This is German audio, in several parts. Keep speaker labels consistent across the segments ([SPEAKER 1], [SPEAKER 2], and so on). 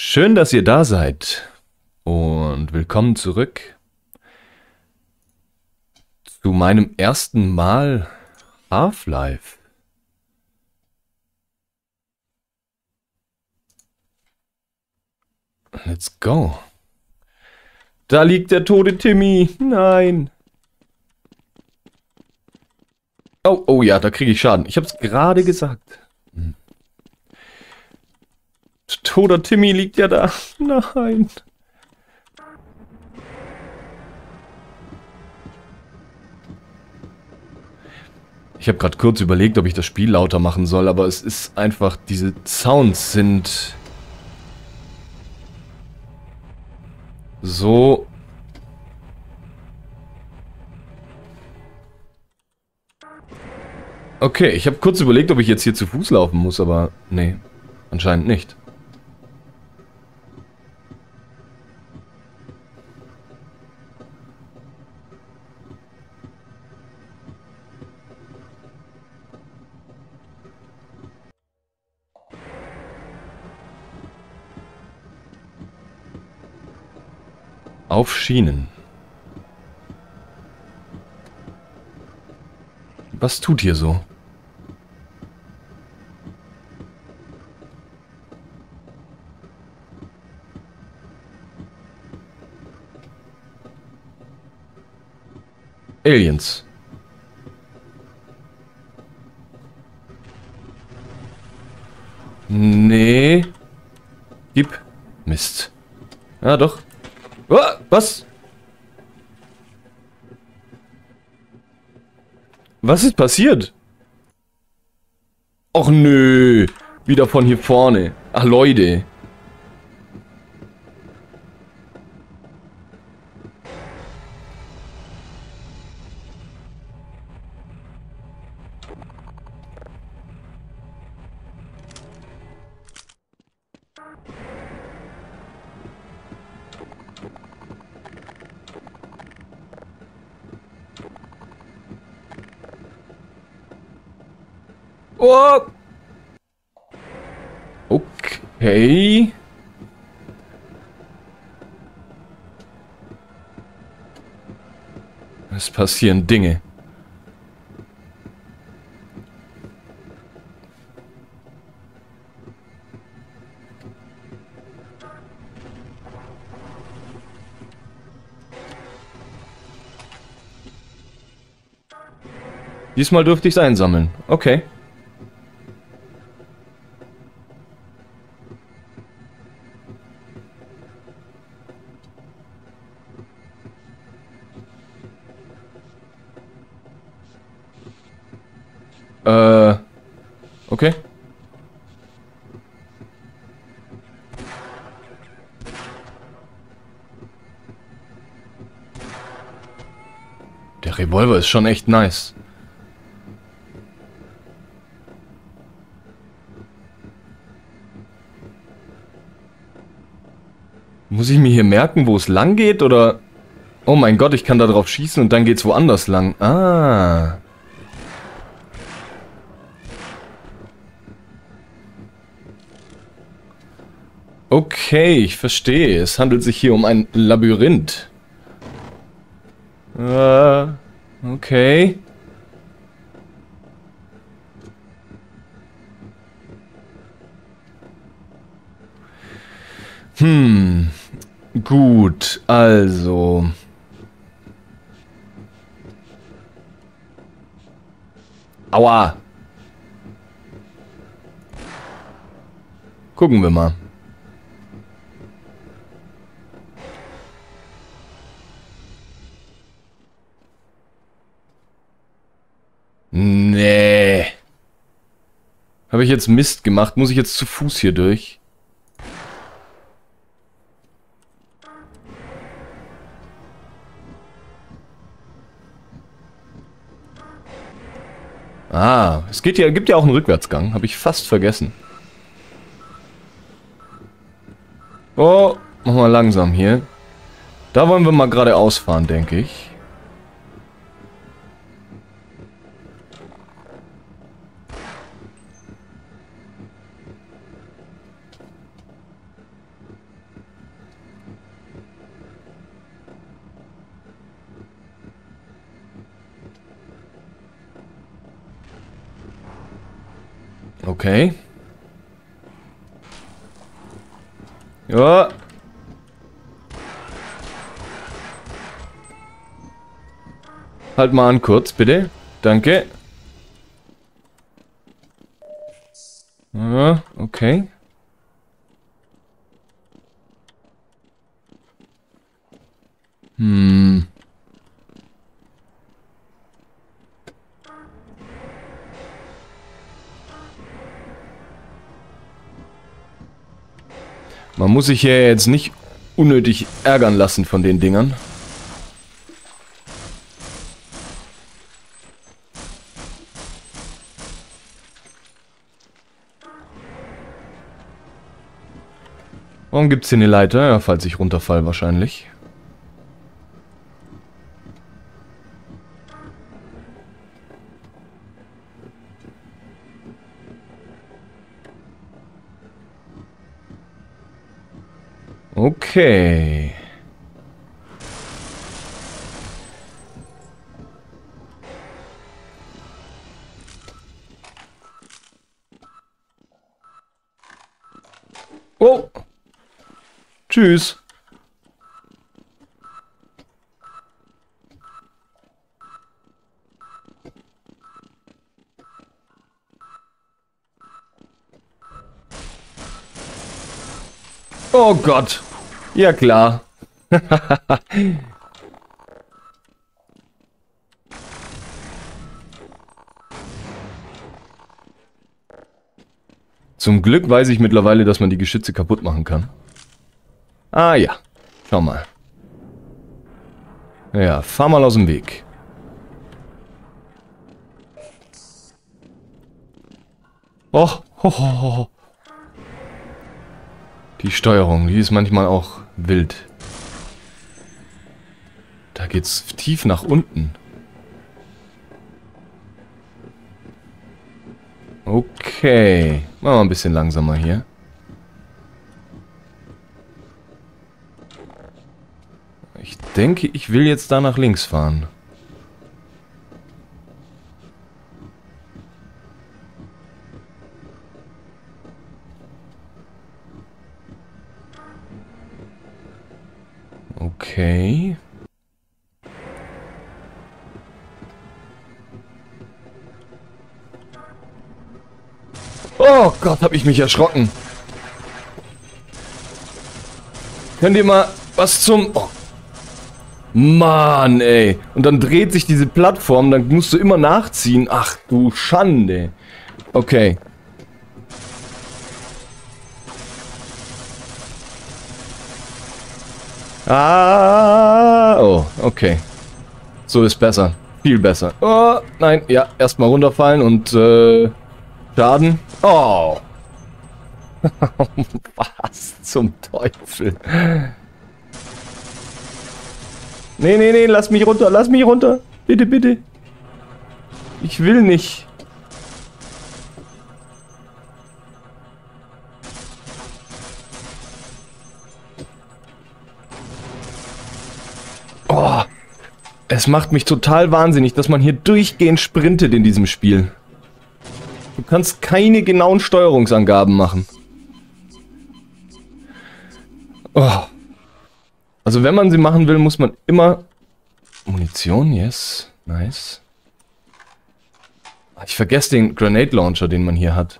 [SPEAKER 1] Schön, dass ihr da seid und willkommen zurück zu meinem ersten Mal Half-Life. Let's go. Da liegt der tote Timmy. Nein. Oh, oh ja, da kriege ich Schaden. Ich habe es gerade gesagt. Toter Timmy liegt ja da. Nein. Ich habe gerade kurz überlegt, ob ich das Spiel lauter machen soll, aber es ist einfach, diese Sounds sind so Okay, ich habe kurz überlegt, ob ich jetzt hier zu Fuß laufen muss, aber nee, anscheinend nicht. Auf Schienen. Was tut ihr so? Aliens. Nee. Gib. Mist. Ja, doch. Oh, was? Was ist passiert? Och nö. Wieder von hier vorne. Ach Leute. Oh. Okay. Es passieren Dinge. Diesmal dürfte ich es einsammeln. Okay. Ist schon echt nice. Muss ich mir hier merken, wo es lang geht, oder... Oh mein Gott, ich kann da drauf schießen und dann geht's woanders lang. Ah. Okay, ich verstehe. Es handelt sich hier um ein Labyrinth. Äh, okay. Hm, gut, also... Aua! Gucken wir mal. Nee. Habe ich jetzt Mist gemacht? Muss ich jetzt zu Fuß hier durch? Ah, es geht ja, gibt ja auch einen Rückwärtsgang. Habe ich fast vergessen. Oh, machen wir langsam hier. Da wollen wir mal geradeaus fahren, denke ich. Okay. Ja. Halt mal an kurz, bitte. Danke. Ja, okay. Muss sich ja jetzt nicht unnötig ärgern lassen von den Dingern. Warum gibt es hier eine Leiter? Ja, falls ich runterfall wahrscheinlich. Okay. Oh. Tschüss. Oh Gott. Ja klar. Zum Glück weiß ich mittlerweile, dass man die Geschütze kaputt machen kann. Ah ja, schau mal. Ja, fahr mal aus dem Weg. Och, ho, ho, ho. Die Steuerung, die ist manchmal auch wild. Da geht's tief nach unten. Okay. Machen wir ein bisschen langsamer hier. Ich denke, ich will jetzt da nach links fahren. Okay. Oh Gott, hab ich mich erschrocken. Könnt ihr mal was zum... Oh. Mann, ey. Und dann dreht sich diese Plattform, dann musst du immer nachziehen. Ach du Schande. Okay. Ah, oh, okay. So ist besser. Viel besser. Oh, nein, ja, erstmal runterfallen und äh, Schaden. Oh. Was zum Teufel? Nee, nee, nee, lass mich runter, lass mich runter. Bitte, bitte. Ich will nicht. Es macht mich total wahnsinnig, dass man hier durchgehend sprintet in diesem Spiel. Du kannst keine genauen Steuerungsangaben machen. Oh. Also wenn man sie machen will, muss man immer... Munition, yes. Nice. Ich vergesse den Grenade Launcher, den man hier hat.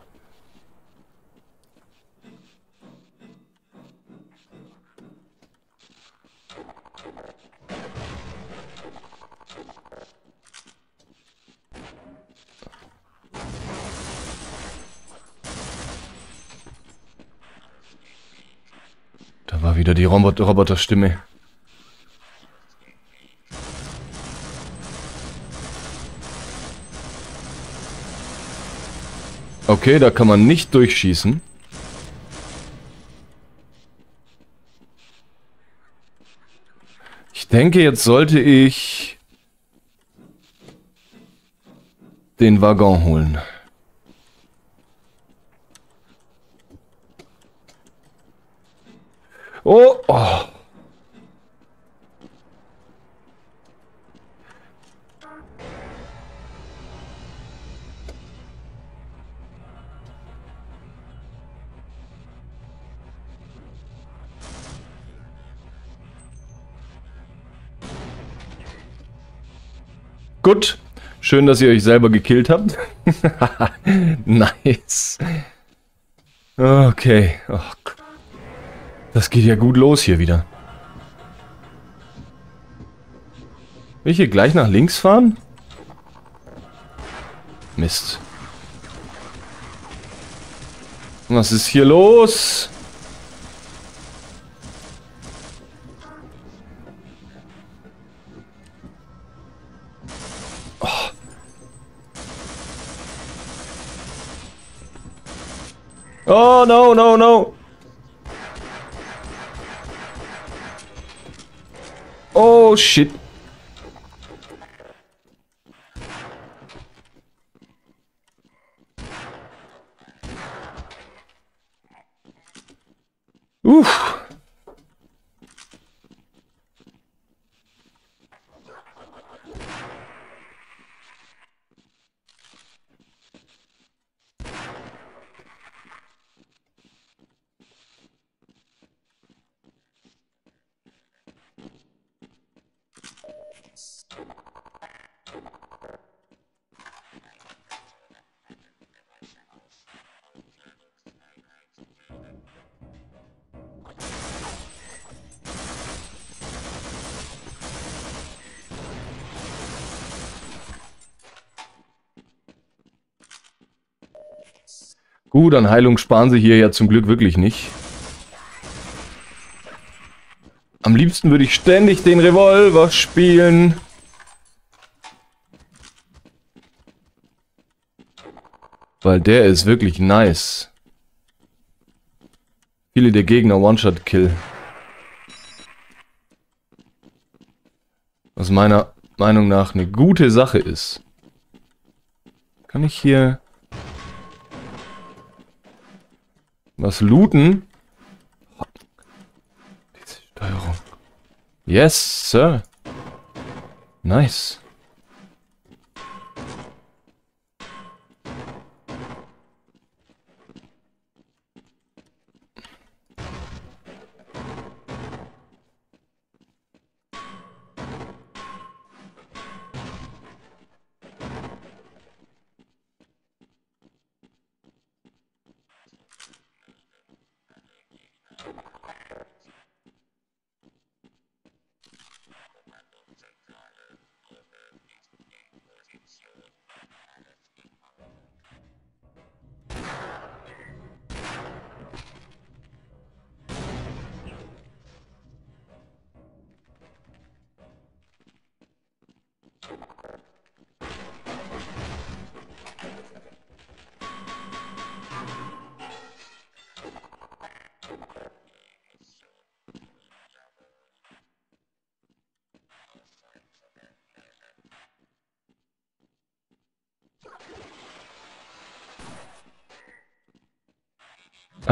[SPEAKER 1] Wieder die Robot Roboterstimme. Okay, da kann man nicht durchschießen. Ich denke, jetzt sollte ich den Waggon holen. Oh, oh. Gut. Schön, dass ihr euch selber gekillt habt. nice. Okay. Oh Gott das geht ja gut los hier wieder. Will ich hier gleich nach links fahren? Mist. Was ist hier los? Oh. oh no, no, no. Oh shit. Uff. Gut, an Heilung sparen sie hier ja zum Glück wirklich nicht. Am liebsten würde ich ständig den Revolver spielen. Weil der ist wirklich nice. Viele der Gegner One-Shot-Kill. Was meiner Meinung nach eine gute Sache ist. Kann ich hier was looten? Diese Steuerung. Yes, Sir. Nice.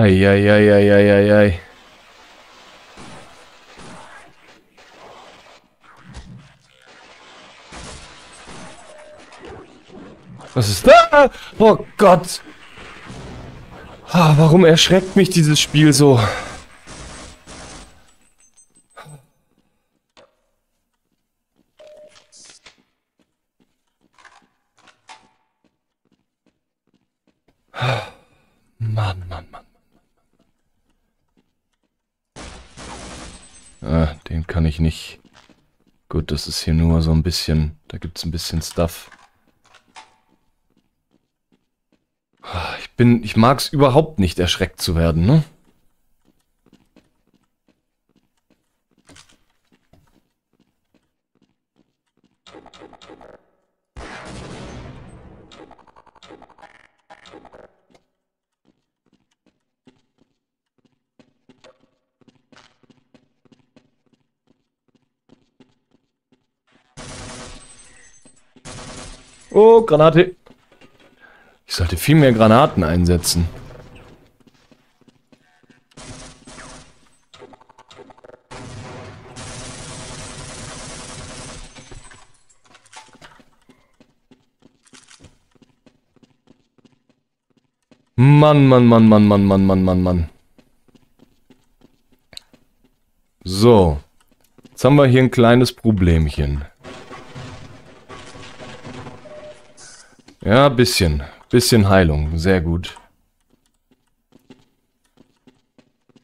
[SPEAKER 1] Eieieiei. Was ist da? Oh Gott. Ah, warum erschreckt mich dieses Spiel so? Mann, Mann, Mann. Ah, den kann ich nicht. Gut, das ist hier nur so ein bisschen... Da gibt es ein bisschen Stuff. Ah, ich bin... Ich mag es überhaupt nicht, erschreckt zu werden, ne? Oh, Granate. Ich sollte viel mehr Granaten einsetzen. Mann, Mann, Mann, Mann, Mann, Mann, Mann, Mann, Mann. So. Jetzt haben wir hier ein kleines Problemchen. Ja, bisschen. Bisschen Heilung. Sehr gut.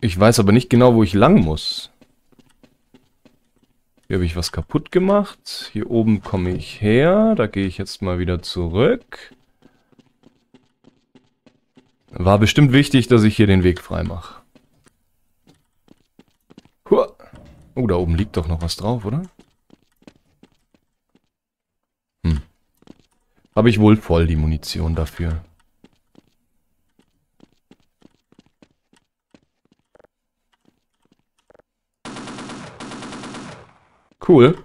[SPEAKER 1] Ich weiß aber nicht genau, wo ich lang muss. Hier habe ich was kaputt gemacht. Hier oben komme ich her. Da gehe ich jetzt mal wieder zurück. War bestimmt wichtig, dass ich hier den Weg frei mache. Oh, da oben liegt doch noch was drauf, oder? Habe ich wohl voll die Munition dafür. Cool.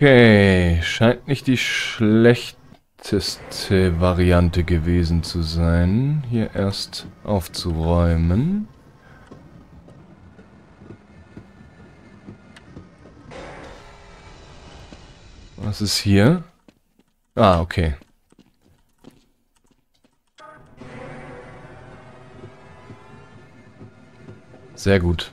[SPEAKER 1] Okay, scheint nicht die schlechteste Variante gewesen zu sein, hier erst aufzuräumen. Was ist hier? Ah, okay. Sehr gut.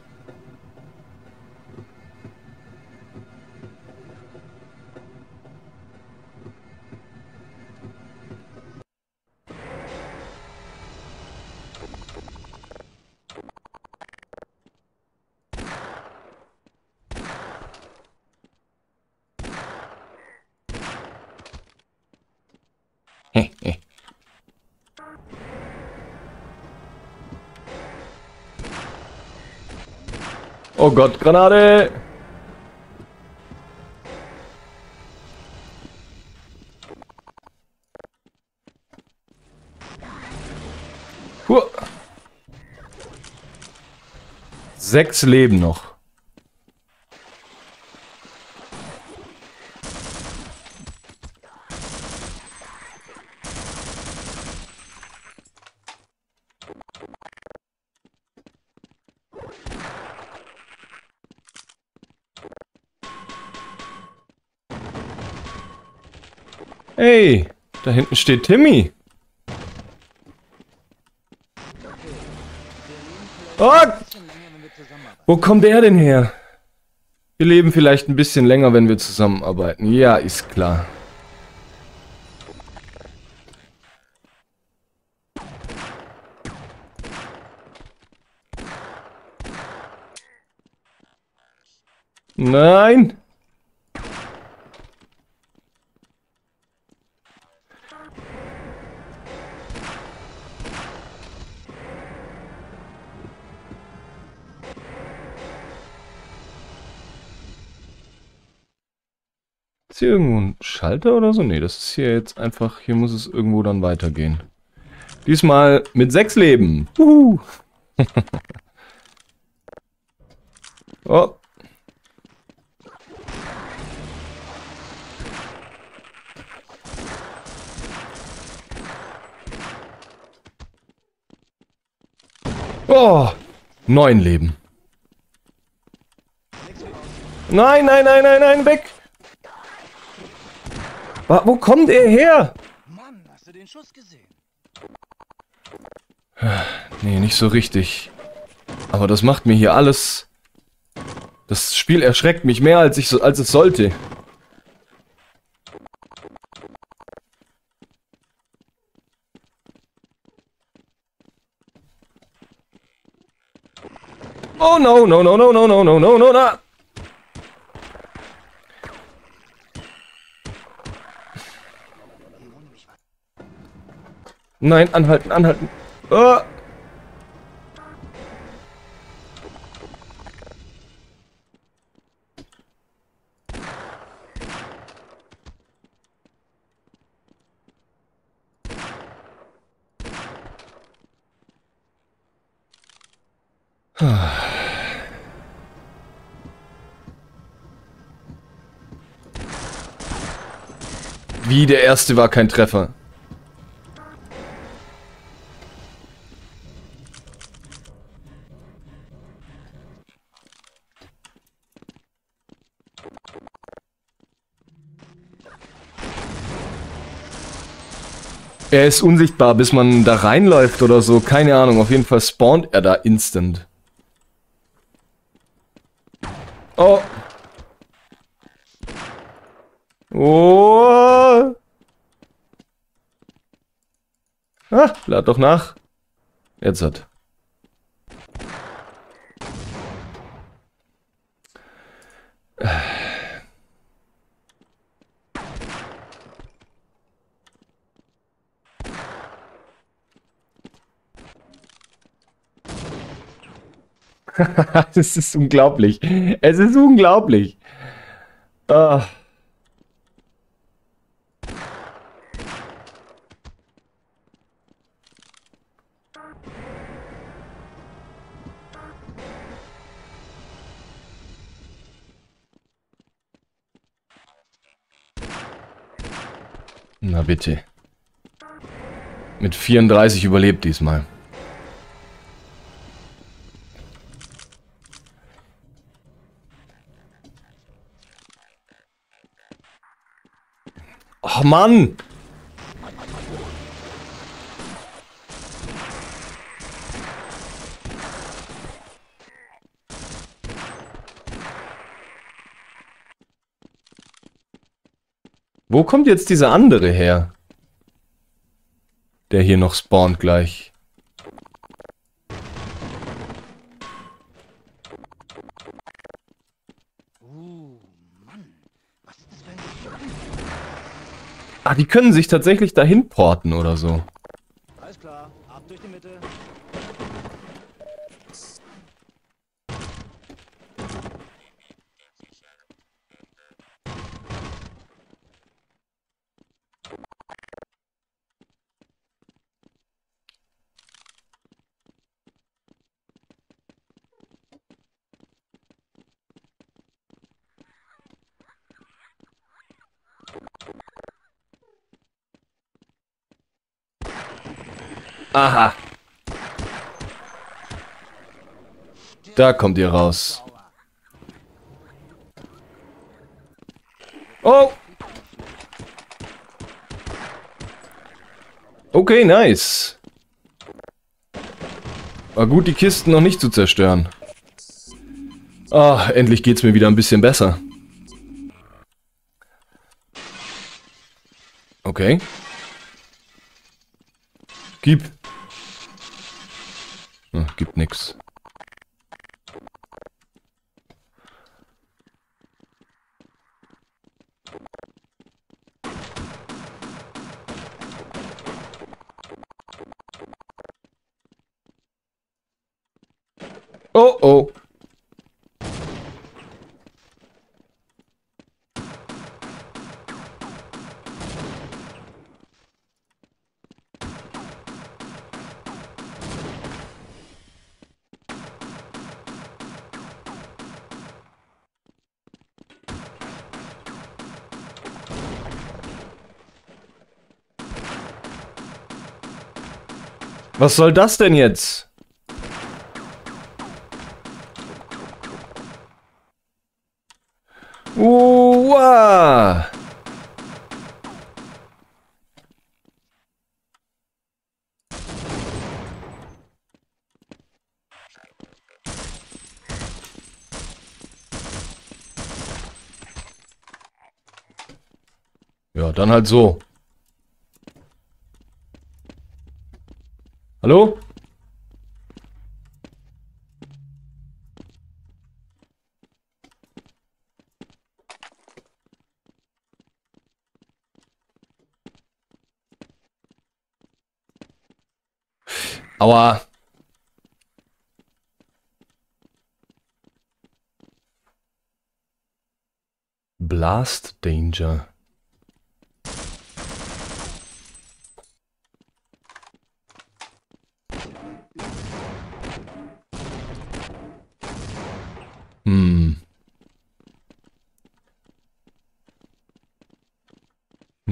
[SPEAKER 1] Oh Gott, Granate! Huh. Sechs Leben noch. Hey, da hinten steht Timmy. Oh, wo kommt er denn her? Wir leben vielleicht ein bisschen länger, wenn wir zusammenarbeiten. Ja, ist klar. Nein! Ist hier irgendwo ein Schalter oder so? Ne, das ist hier jetzt einfach, hier muss es irgendwo dann weitergehen. Diesmal mit sechs Leben. Oh. Oh, neun Leben. Nein, nein, nein, nein, nein, weg! Wo kommt er her? Mann, hast du den Schuss gesehen? Nee, nicht so richtig. Aber das macht mir hier alles... Das Spiel erschreckt mich mehr, als, ich als es sollte. Oh no, no, no, no, no, no, no, no, no, no. Nein, anhalten, anhalten. Oh. Wie der erste war kein Treffer. Er ist unsichtbar, bis man da reinläuft oder so. Keine Ahnung. Auf jeden Fall spawnt er da instant. Oh. Oh. Ah, lad doch nach. Jetzt hat. Es ist unglaublich. Es ist unglaublich. Ah. Na bitte. Mit 34 überlebt diesmal. Mann! Wo kommt jetzt dieser andere her? Der hier noch spawnt gleich. Die können sich tatsächlich dahin porten oder so. Alles klar, ab durch die Mitte. Aha. Da kommt ihr raus. Oh! Okay, nice. War gut, die Kisten noch nicht zu zerstören. Ah, endlich geht's mir wieder ein bisschen besser. Okay. Gib. Ach, Was soll das denn jetzt? Uah. Ja, dann halt so. Hallo? Aua. Blast Danger.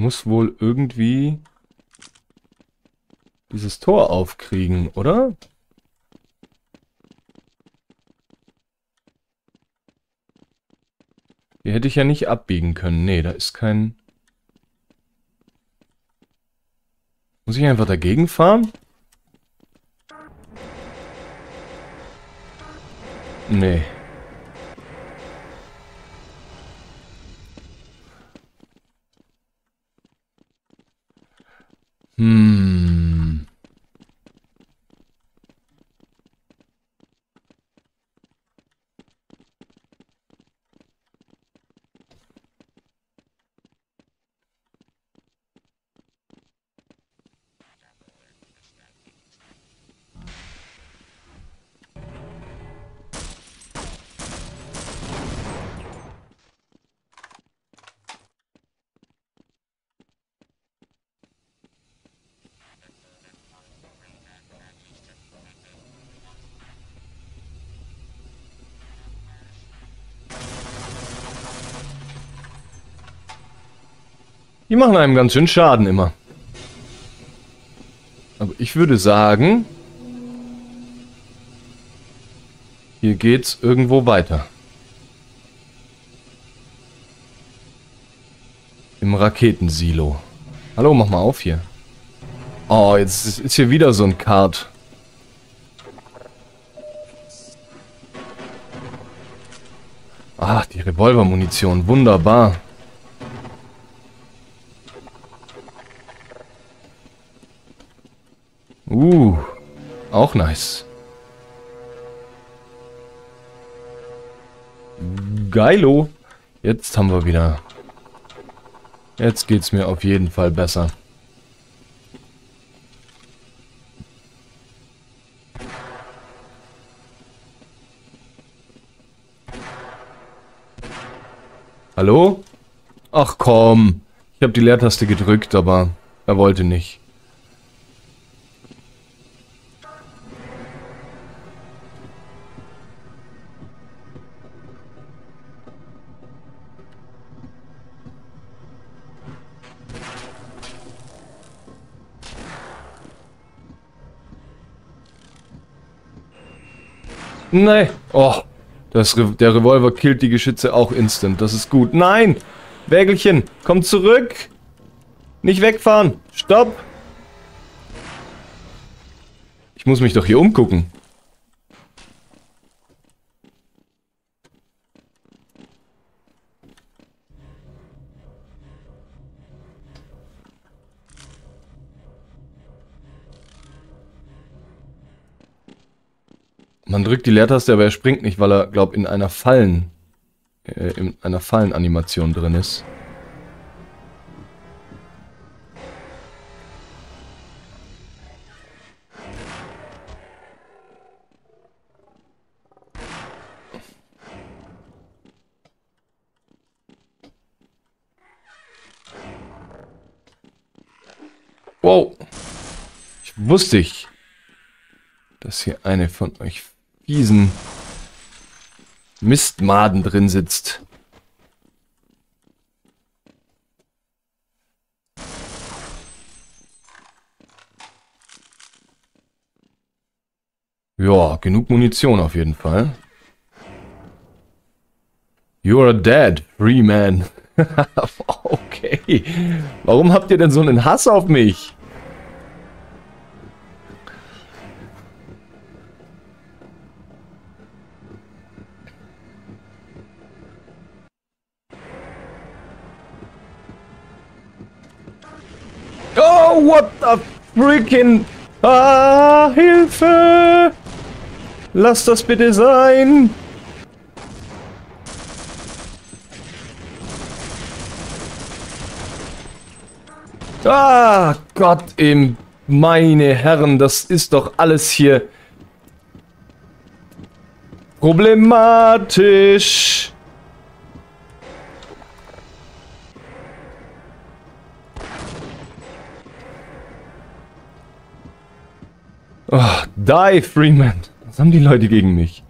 [SPEAKER 1] Muss wohl irgendwie dieses Tor aufkriegen, oder? Hier hätte ich ja nicht abbiegen können. Nee, da ist kein... Muss ich einfach dagegen fahren? Nee. Hm. Die machen einem ganz schön Schaden immer. Aber ich würde sagen, hier geht's irgendwo weiter. Im Raketensilo. Hallo, mach mal auf hier. Oh, jetzt ist hier wieder so ein Kart. Ach, die Revolvermunition, wunderbar. Uh, auch nice. Geilo. Jetzt haben wir wieder... Jetzt geht's mir auf jeden Fall besser. Hallo? Ach komm. Ich habe die Leertaste gedrückt, aber er wollte nicht. Nein. Oh. Das Re der Revolver killt die Geschütze auch instant. Das ist gut. Nein! Wägelchen, komm zurück! Nicht wegfahren! Stopp! Ich muss mich doch hier umgucken. Man drückt die Leertaste, aber er springt nicht, weil er, glaub, in einer Fallen, äh, in einer Fallenanimation drin ist. Wow. Ich wusste ich, dass hier eine von euch fiesen Mistmaden drin sitzt. Ja, genug Munition auf jeden Fall. You are dead, free man. okay. Warum habt ihr denn so einen Hass auf mich? The freaking... Ah, Hilfe! Lass das bitte sein! Ah, Gott im... Meine Herren, das ist doch alles hier... Problematisch. Oh, die, Freeman. Was haben die Leute gegen mich?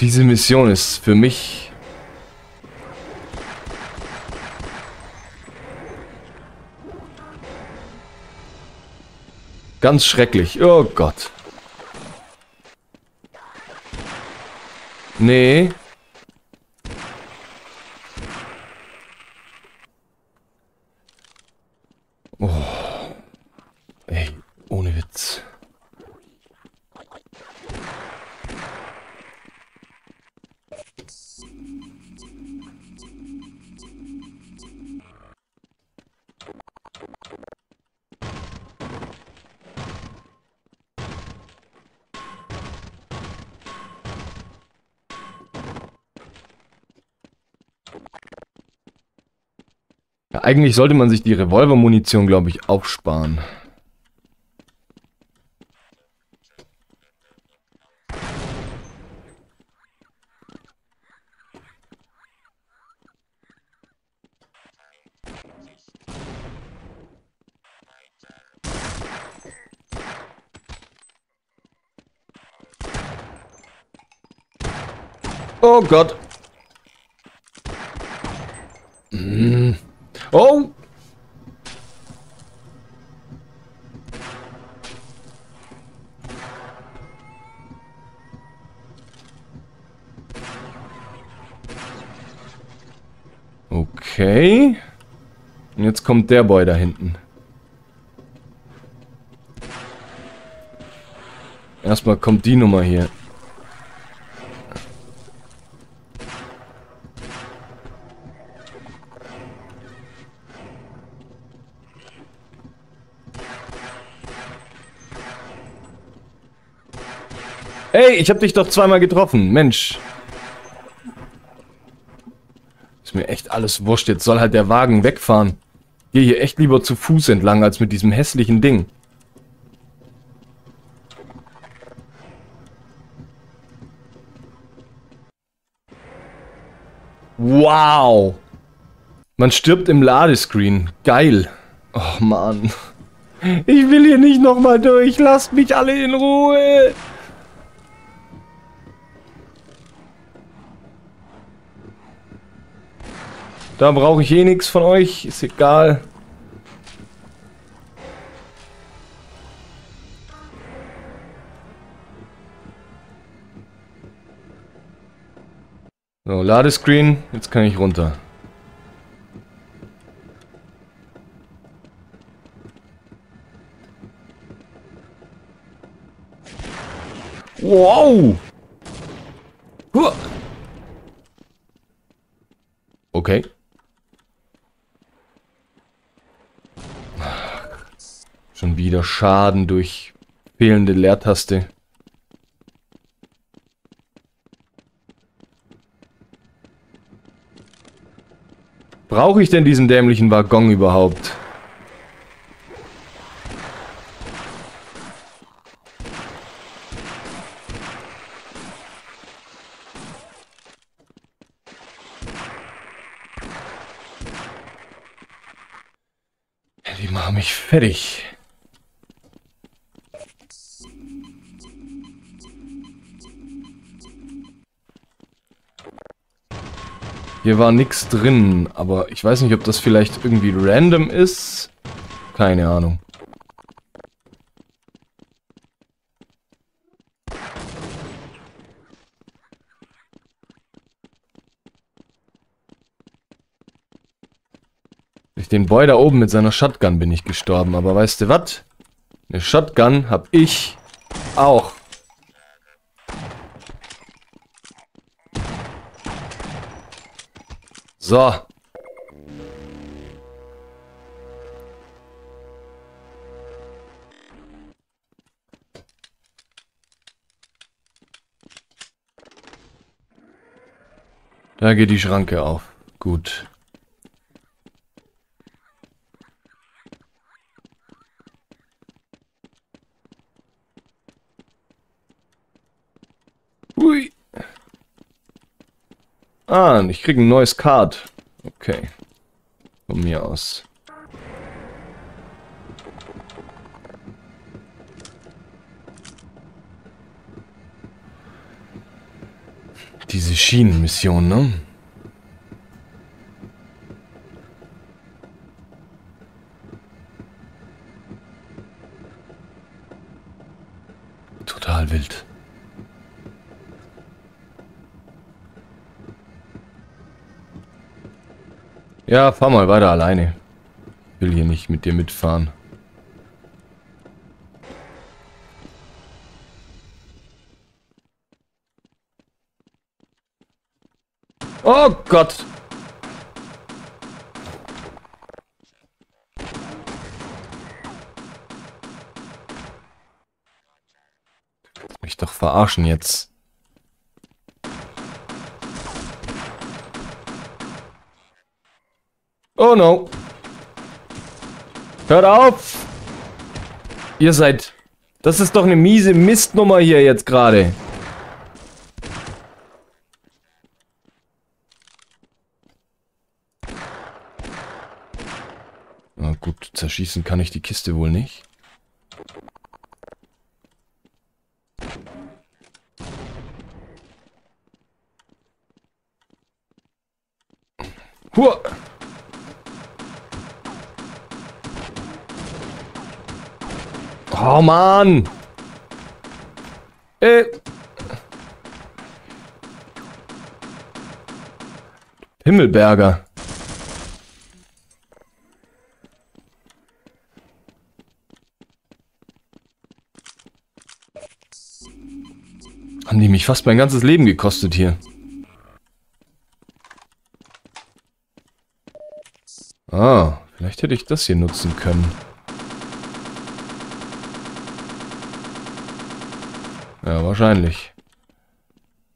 [SPEAKER 1] Diese Mission ist für mich... Ganz schrecklich. Oh Gott. Nee. Oh. Ey, ohne Witz. Eigentlich sollte man sich die Revolvermunition, glaube ich, aufsparen. Oh Gott. Oh! Okay. Und jetzt kommt der Boy da hinten. Erstmal kommt die Nummer hier. Ich hab dich doch zweimal getroffen. Mensch. Ist mir echt alles wurscht. Jetzt soll halt der Wagen wegfahren. Geh hier echt lieber zu Fuß entlang, als mit diesem hässlichen Ding. Wow. Man stirbt im Ladescreen. Geil. Oh Mann. Ich will hier nicht nochmal durch. Lasst mich alle in Ruhe. Da brauche ich eh nichts von euch. Ist egal. So, Ladescreen. Jetzt kann ich runter. Wow! Okay. Schon wieder Schaden durch fehlende Leertaste. Brauche ich denn diesen dämlichen Waggon überhaupt? Die machen mich fertig. Hier war nichts drin, aber ich weiß nicht, ob das vielleicht irgendwie random ist. Keine Ahnung. Durch den Boy da oben mit seiner Shotgun bin ich gestorben, aber weißt du was? Eine Shotgun hab ich auch. So. Da geht die Schranke auf. Gut. Ah, ich krieg ein neues Card. Okay. Von mir aus. Diese Schienenmission, ne? Total wild. Ja, fahr mal weiter alleine. Will hier nicht mit dir mitfahren. Oh Gott! Mich doch verarschen jetzt. Oh no. Hört auf! Ihr seid... Das ist doch eine miese Mistnummer hier jetzt gerade. Na gut, zerschießen kann ich die Kiste wohl nicht. Huah! Oh Mann! Äh. Himmelberger. Haben die mich fast mein ganzes Leben gekostet hier. Ah, vielleicht hätte ich das hier nutzen können. Ja, wahrscheinlich.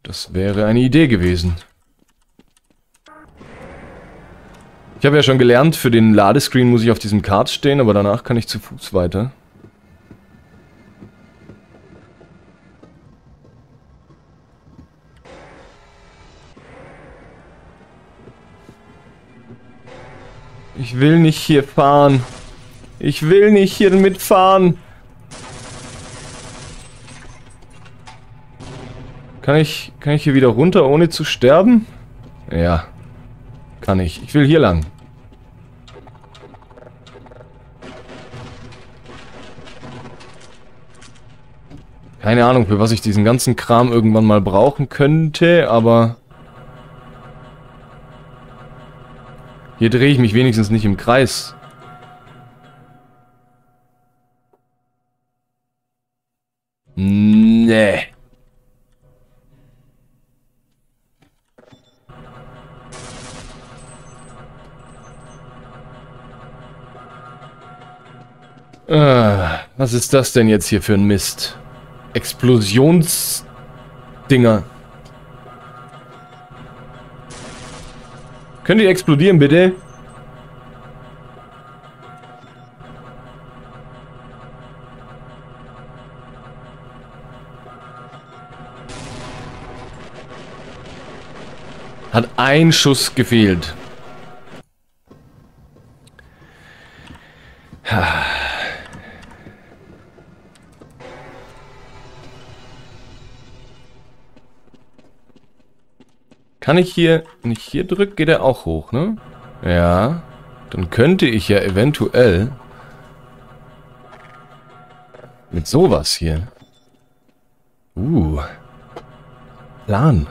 [SPEAKER 1] Das wäre eine Idee gewesen. Ich habe ja schon gelernt, für den Ladescreen muss ich auf diesem Kart stehen, aber danach kann ich zu Fuß weiter. Ich will nicht hier fahren. Ich will nicht hier mitfahren. Kann ich, kann ich hier wieder runter, ohne zu sterben? Ja. Kann ich. Ich will hier lang. Keine Ahnung, für was ich diesen ganzen Kram irgendwann mal brauchen könnte, aber... Hier drehe ich mich wenigstens nicht im Kreis. Nee. Was ist das denn jetzt hier für ein Mist? Explosionsdinger. Können die explodieren, bitte? Hat ein Schuss gefehlt. Kann ich hier, wenn ich hier drücke, geht er auch hoch, ne? Ja. Dann könnte ich ja eventuell mit sowas hier. Uh. Plan.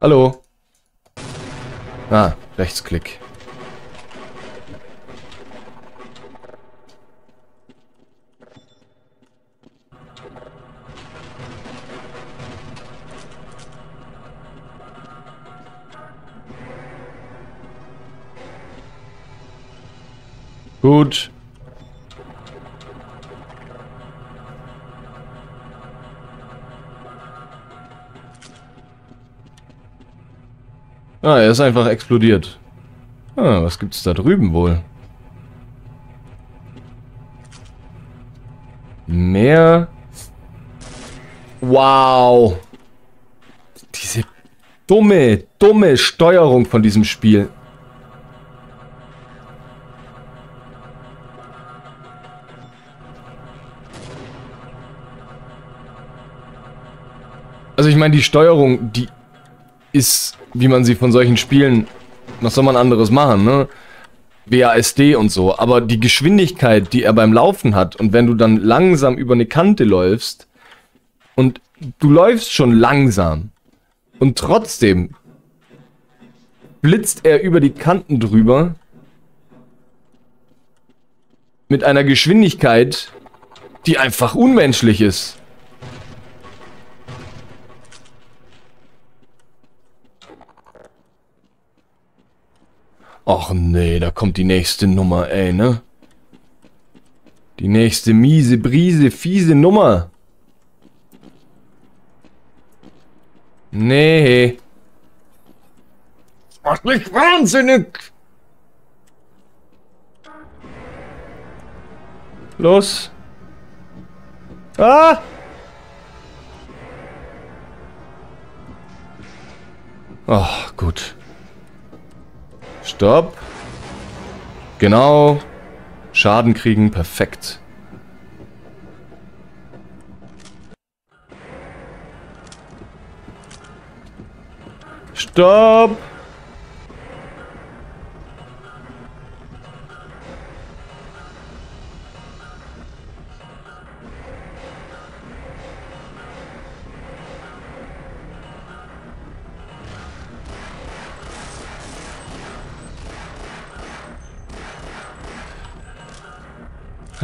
[SPEAKER 1] Hallo. Ah, Rechtsklick. Gut. Ah, er ist einfach explodiert. Ah, was gibt's da drüben wohl? Mehr... Wow. Diese dumme, dumme Steuerung von diesem Spiel. Also ich meine, die Steuerung, die ist, wie man sie von solchen Spielen, was soll man anderes machen, ne? WASD und so, aber die Geschwindigkeit, die er beim Laufen hat und wenn du dann langsam über eine Kante läufst und du läufst schon langsam und trotzdem blitzt er über die Kanten drüber mit einer Geschwindigkeit, die einfach unmenschlich ist. Ach nee, da kommt die nächste Nummer, ey, ne? Die nächste miese, brise, fiese Nummer. Nee. Macht mich wahnsinnig. Los. Ah! Ach, gut. Stopp. Genau. Schaden kriegen, perfekt. Stopp.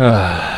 [SPEAKER 1] Ah.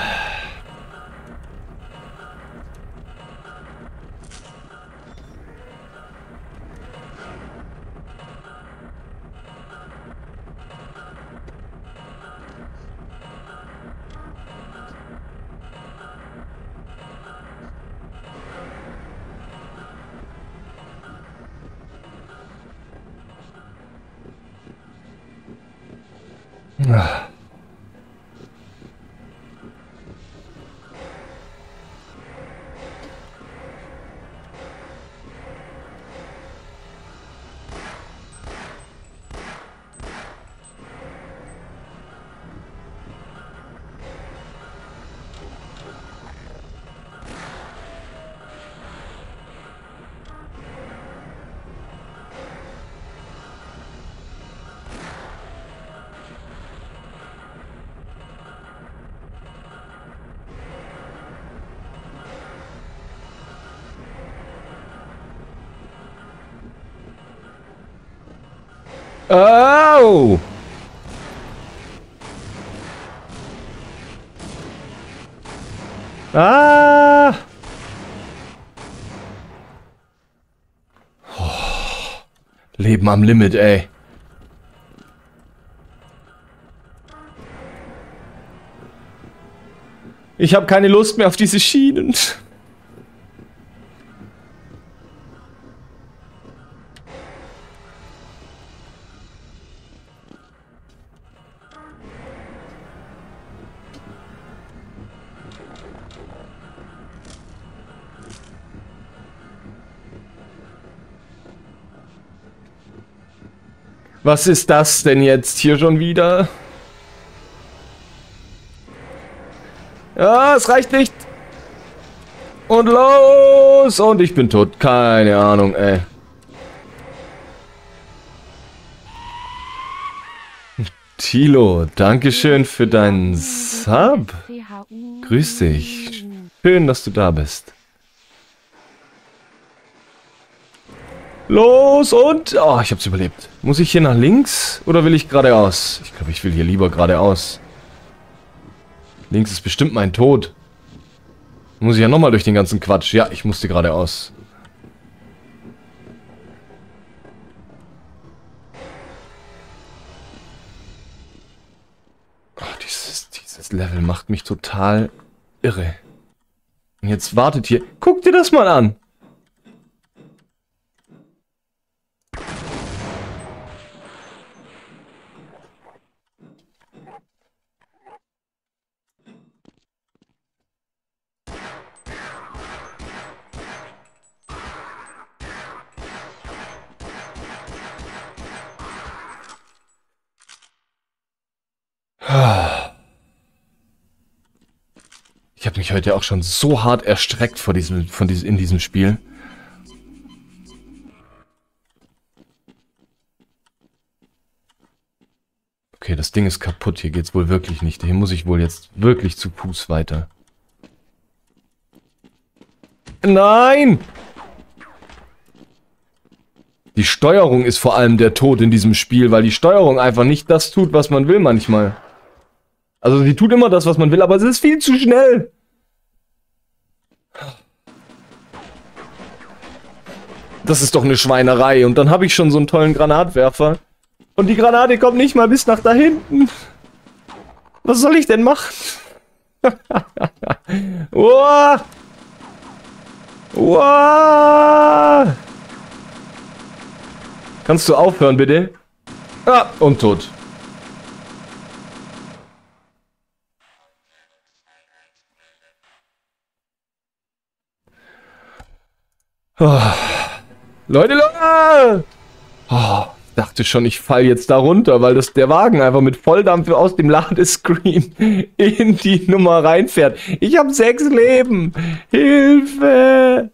[SPEAKER 1] Ah! Oh, Leben am Limit, ey. Ich habe keine Lust mehr auf diese Schienen. Was ist das denn jetzt hier schon wieder? Ja, es reicht nicht. Und los! Und ich bin tot. Keine Ahnung, ey. Tilo, Dankeschön für deinen Sub. Grüß dich. Schön, dass du da bist. Los und... Oh, ich hab's überlebt. Muss ich hier nach links oder will ich geradeaus? Ich glaube, ich will hier lieber geradeaus. Links ist bestimmt mein Tod. Muss ich ja nochmal durch den ganzen Quatsch. Ja, ich musste geradeaus. Oh, dieses, dieses Level macht mich total irre. Und jetzt wartet hier... Guck dir das mal an! Habe mich heute auch schon so hart erstreckt vor diesem, von diesem, in diesem Spiel. Okay, das Ding ist kaputt. Hier geht's wohl wirklich nicht. Hier muss ich wohl jetzt wirklich zu Fuß weiter. Nein! Die Steuerung ist vor allem der Tod in diesem Spiel, weil die Steuerung einfach nicht das tut, was man will manchmal. Also sie tut immer das, was man will, aber es ist viel zu schnell. Das ist doch eine Schweinerei. Und dann habe ich schon so einen tollen Granatwerfer. Und die Granate kommt nicht mal bis nach da hinten. Was soll ich denn machen? oh! Oh! Kannst du aufhören, bitte? Ah, und tot. Oh. Leute, Leute! Oh, dachte schon, ich fall jetzt da runter, weil das der Wagen einfach mit Volldampf aus dem Ladescreen in die Nummer reinfährt. Ich habe sechs Leben. Hilfe!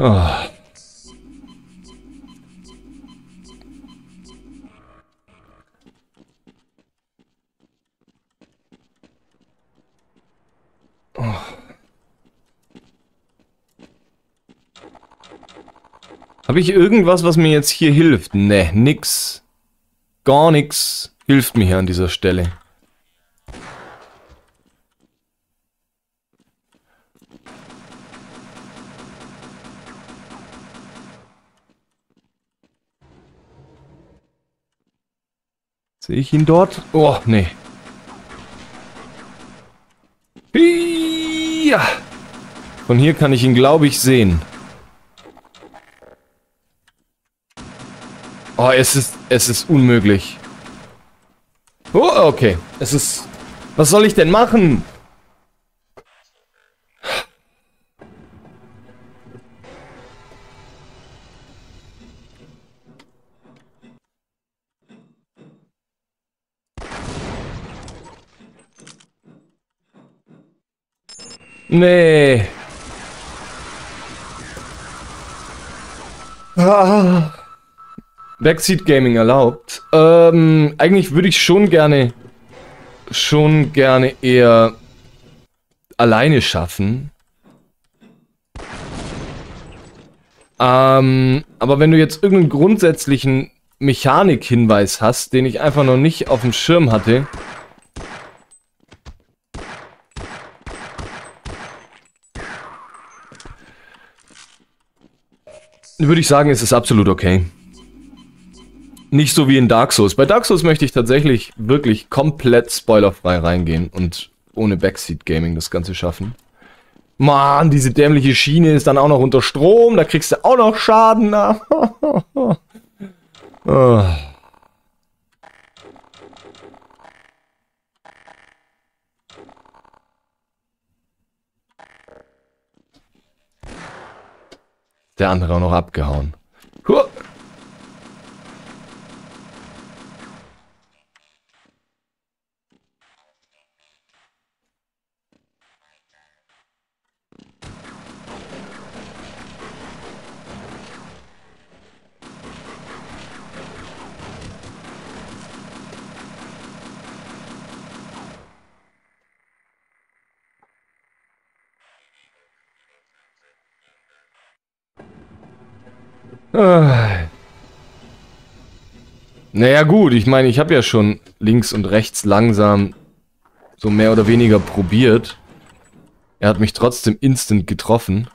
[SPEAKER 1] Oh. Oh. Habe ich irgendwas, was mir jetzt hier hilft? Ne, nix. Gar nix hilft mir hier an dieser Stelle. Sehe ich ihn dort? Oh, nee. Ja. Von hier kann ich ihn, glaube ich, sehen. Oh, es ist, es ist unmöglich. Oh, okay. Es ist... Was soll ich denn machen? Nee. Ah. Backseat Gaming erlaubt. Ähm, eigentlich würde ich schon gerne, schon gerne eher alleine schaffen. Ähm, aber wenn du jetzt irgendeinen grundsätzlichen Mechanik-Hinweis hast, den ich einfach noch nicht auf dem Schirm hatte, würde ich sagen, ist es absolut okay. Nicht so wie in Dark Souls. Bei Dark Souls möchte ich tatsächlich wirklich komplett spoilerfrei reingehen und ohne Backseat Gaming das Ganze schaffen. Mann, diese dämliche Schiene ist dann auch noch unter Strom, da kriegst du auch noch Schaden. oh. Der andere auch noch abgehauen. Huh. Naja gut, ich meine, ich habe ja schon links und rechts langsam so mehr oder weniger probiert. Er hat mich trotzdem instant getroffen.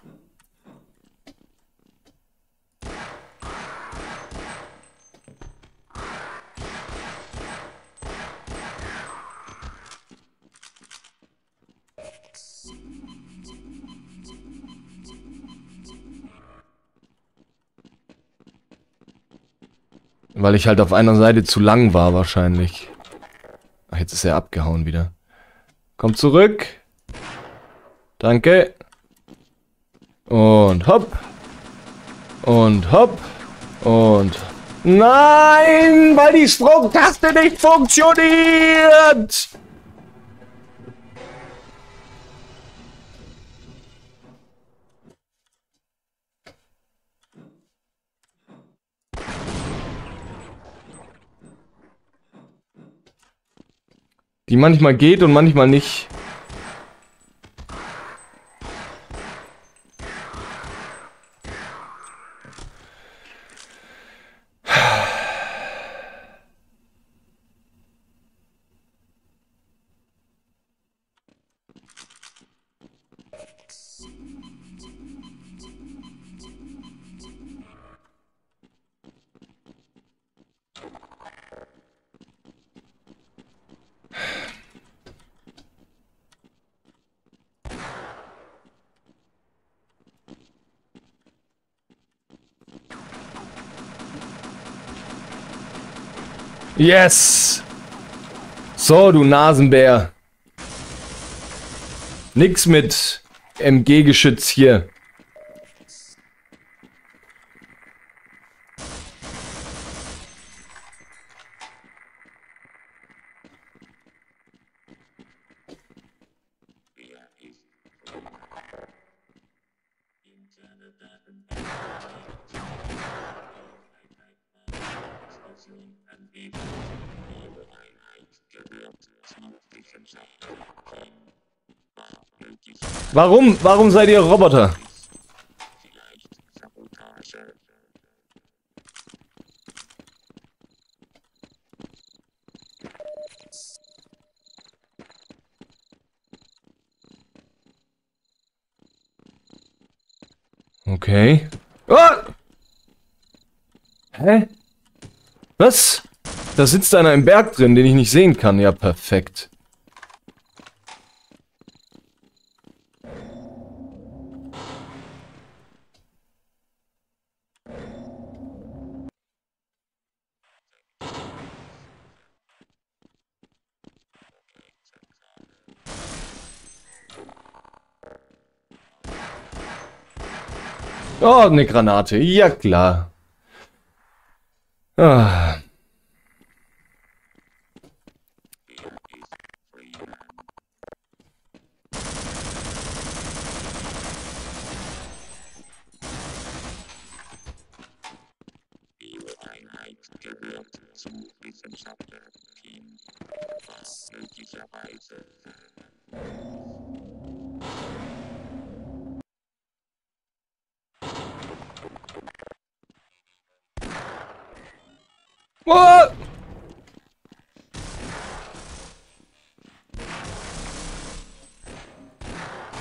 [SPEAKER 1] Weil ich halt auf einer Seite zu lang war wahrscheinlich. Ach, jetzt ist er abgehauen wieder. Komm zurück. Danke. Und hopp. Und hopp. Und... Nein, weil die Sprungtaste nicht funktioniert! Die manchmal geht und manchmal nicht. Yes! So, du Nasenbär. Nix mit MG-Geschütz hier. Warum? Warum seid ihr Roboter? Okay. Oh! Hä? Was? Da sitzt einer im Berg drin, den ich nicht sehen kann. Ja, perfekt. Oh, eine Granate. Ja, klar. Ah.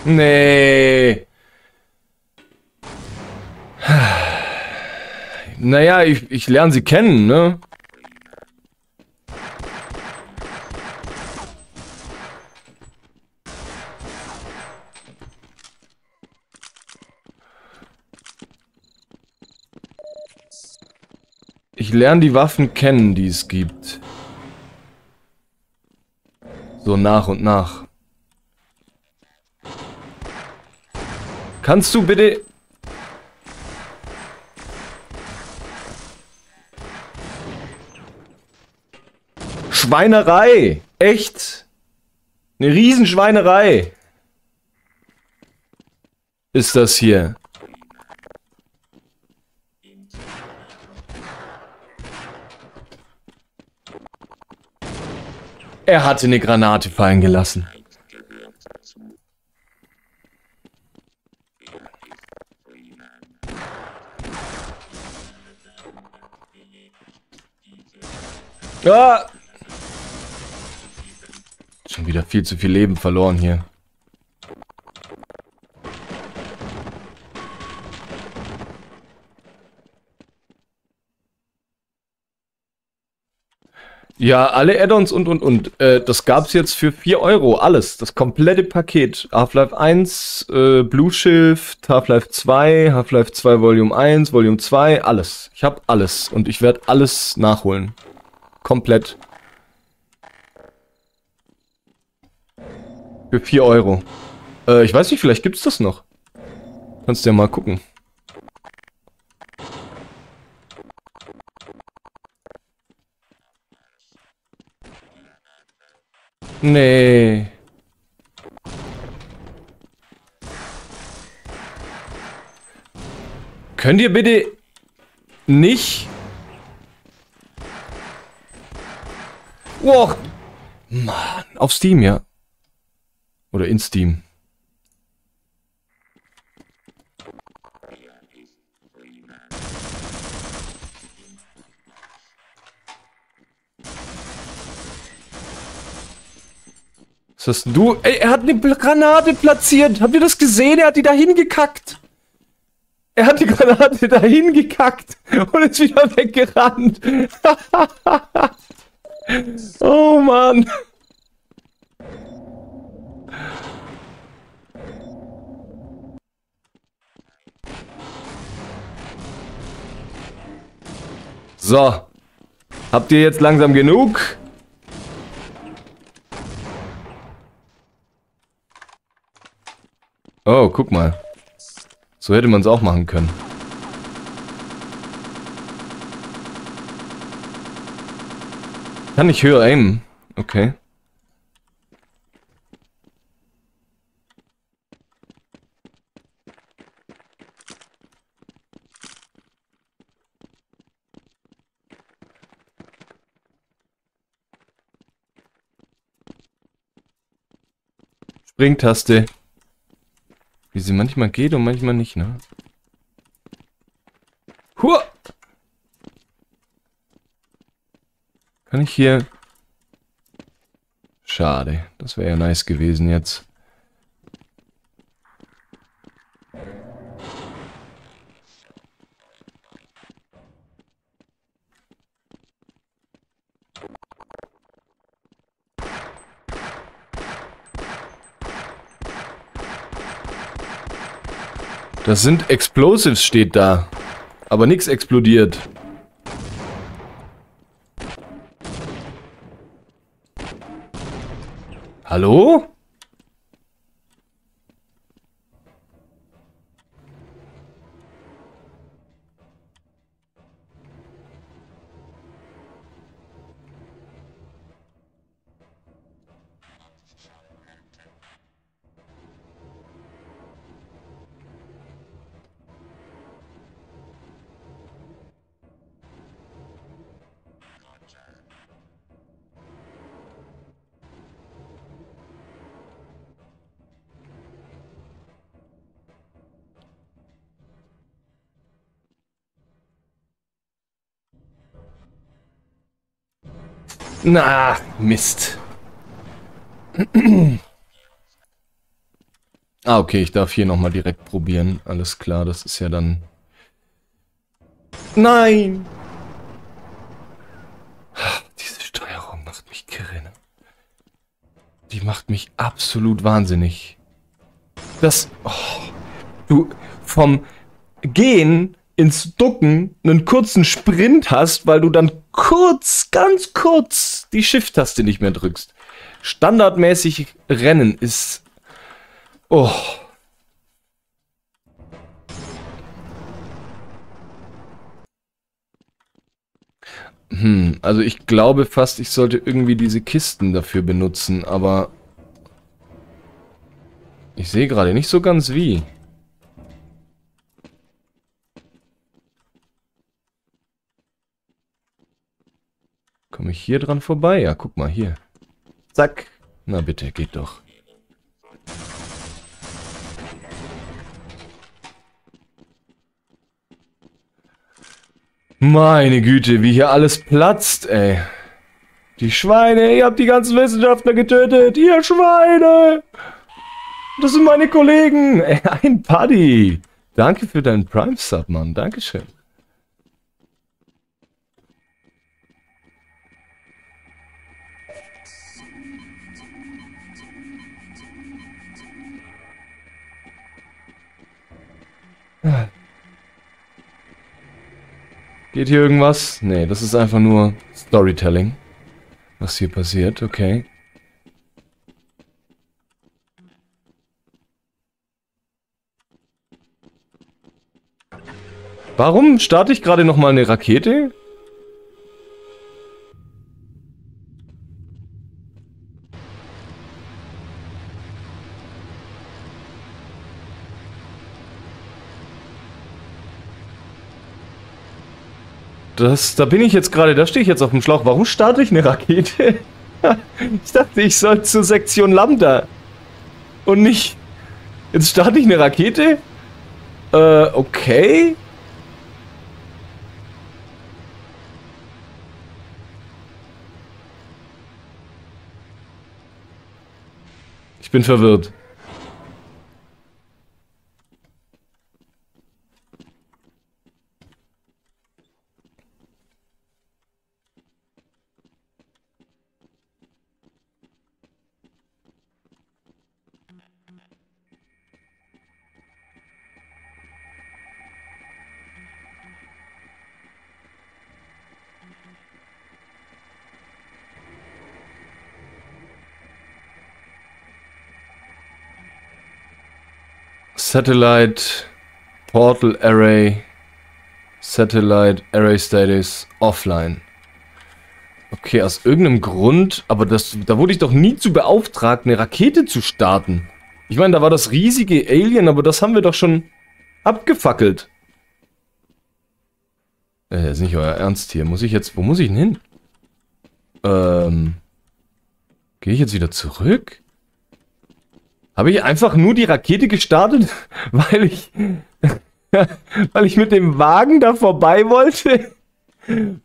[SPEAKER 1] Nee. Naja, ich, ich lerne sie kennen, ne? Ich lerne die Waffen kennen, die es gibt. So nach und nach. Kannst du bitte... Schweinerei! Echt? Eine Riesenschweinerei! Ist das hier. Er hatte eine Granate fallen gelassen. Ah! Schon wieder viel zu viel Leben verloren hier. Ja, alle Add-ons und und und. Äh, das gab's jetzt für 4 Euro. Alles. Das komplette Paket. Half-Life 1, äh, Blue Shift, Half-Life 2, Half-Life 2 Volume 1, Volume 2, alles. Ich hab alles. Und ich werde alles nachholen. Komplett. Für 4 Euro. Äh, ich weiß nicht, vielleicht gibt's das noch. Kannst du ja mal gucken. Nee. Könnt ihr bitte nicht Wow. Mann, auf Steam, ja. Oder in Steam. Was hast du? Ey, er hat eine Granate platziert. Habt ihr das gesehen? Er hat die dahin gekackt. Er hat die Granate dahin gekackt und ist wieder weggerannt. oh Mann. So. Habt ihr jetzt langsam genug? Oh, guck mal. So hätte man es auch machen können. Kann ich höher aimen? Okay. Springtaste. Wie sie manchmal geht und manchmal nicht, ne? Kann ich hier... Schade. Das wäre ja nice gewesen jetzt. Das sind Explosives steht da. Aber nichts explodiert. Hallo? Na, Mist. ah, okay, ich darf hier nochmal direkt probieren. Alles klar, das ist ja dann... Nein! Diese Steuerung macht mich kirre. Ne? Die macht mich absolut wahnsinnig. Das... Oh, du, vom Gehen ins Ducken einen kurzen Sprint hast, weil du dann kurz, ganz kurz die Shift-Taste nicht mehr drückst. Standardmäßig Rennen ist... Oh. Hm, also ich glaube fast, ich sollte irgendwie diese Kisten dafür benutzen, aber... Ich sehe gerade nicht so ganz wie. Komme ich hier dran vorbei? Ja, guck mal, hier. Zack. Na bitte, geht doch. Meine Güte, wie hier alles platzt, ey. Die Schweine, ihr habt die ganzen Wissenschaftler getötet. Ihr Schweine! Das sind meine Kollegen. Ey, ein Buddy. Danke für deinen Prime-Sub, Mann. Dankeschön. Geht hier irgendwas? Nee, das ist einfach nur Storytelling. Was hier passiert, okay. Warum starte ich gerade nochmal eine Rakete? Das, da bin ich jetzt gerade, da stehe ich jetzt auf dem Schlauch. Warum starte ich eine Rakete? ich dachte, ich soll zur Sektion Lambda. Und nicht... Jetzt starte ich eine Rakete? Äh, okay. Ich bin verwirrt. Satellite Portal Array Satellite Array Status offline. Okay, aus irgendeinem Grund, aber das, da wurde ich doch nie zu beauftragt, eine Rakete zu starten. Ich meine, da war das riesige Alien, aber das haben wir doch schon abgefackelt. Äh, ist nicht euer Ernst hier. Muss ich jetzt, wo muss ich denn hin? Ähm, gehe ich jetzt wieder zurück? Habe ich einfach nur die Rakete gestartet, weil ich, weil ich mit dem Wagen da vorbei wollte?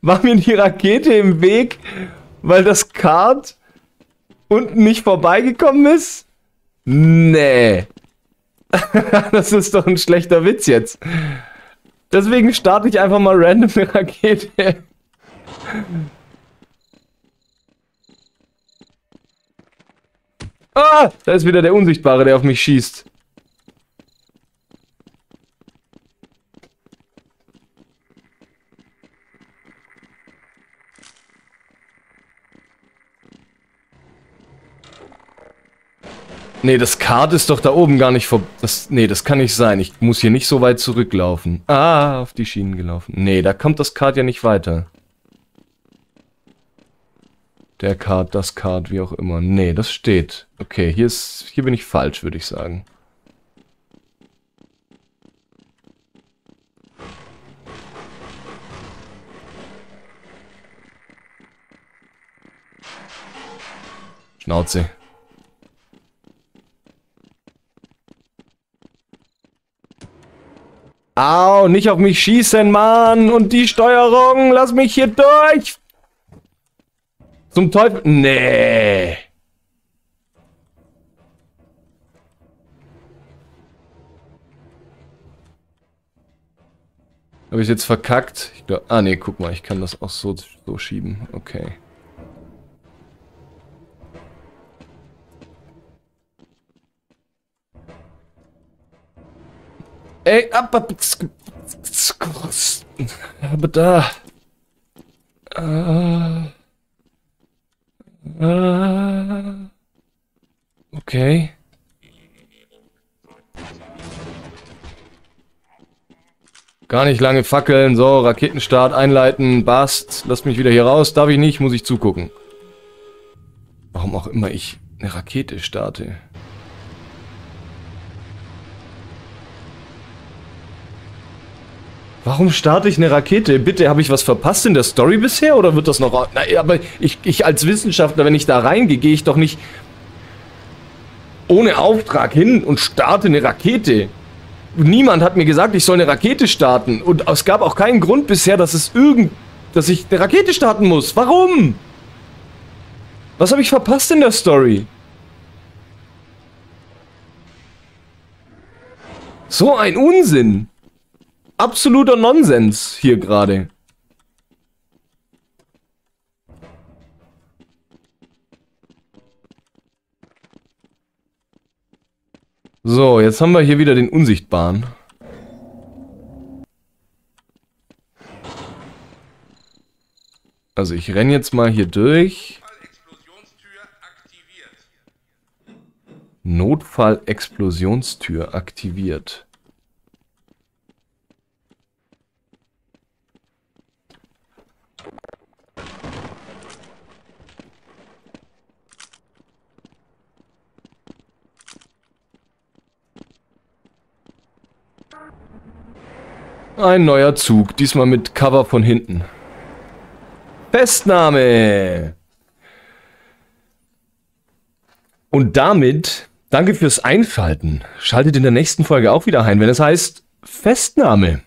[SPEAKER 1] War mir die Rakete im Weg, weil das Kart unten nicht vorbeigekommen ist? Nee. das ist doch ein schlechter Witz jetzt. Deswegen starte ich einfach mal random eine Rakete. Ah, da ist wieder der Unsichtbare, der auf mich schießt. Nee, das Kart ist doch da oben gar nicht vor... Das, nee, das kann nicht sein. Ich muss hier nicht so weit zurücklaufen. Ah, auf die Schienen gelaufen. Nee, da kommt das Kart ja nicht weiter. Der Card, das Card, wie auch immer. Nee, das steht. Okay, hier ist. Hier bin ich falsch, würde ich sagen. Schnauze. Au, nicht auf mich schießen, Mann! Und die Steuerung, lass mich hier durch! Zum Teufel. Nee. Habe ich jetzt verkackt? Ich glaub, ah, nee, guck mal, ich kann das auch so, so schieben. Okay. Ey, ab, ab, aber da. Äh. Äh, okay. Gar nicht lange fackeln. So, Raketenstart einleiten. Bast. Lass mich wieder hier raus. Darf ich nicht, muss ich zugucken. Warum auch immer ich eine Rakete starte. Warum starte ich eine Rakete? Bitte, habe ich was verpasst in der Story bisher oder wird das noch... Na, aber ich, ich als Wissenschaftler, wenn ich da reingehe, gehe ich doch nicht ohne Auftrag hin und starte eine Rakete. Niemand hat mir gesagt, ich soll eine Rakete starten. Und es gab auch keinen Grund bisher, dass es irgend... dass ich eine Rakete starten muss. Warum? Was habe ich verpasst in der Story? So ein Unsinn absoluter Nonsens hier gerade. So, jetzt haben wir hier wieder den Unsichtbaren. Also ich renne jetzt mal hier durch. Notfall-Explosionstür aktiviert. Ein neuer Zug, diesmal mit Cover von hinten. Festnahme. Und damit danke fürs Einschalten. Schaltet in der nächsten Folge auch wieder ein, wenn es heißt Festnahme.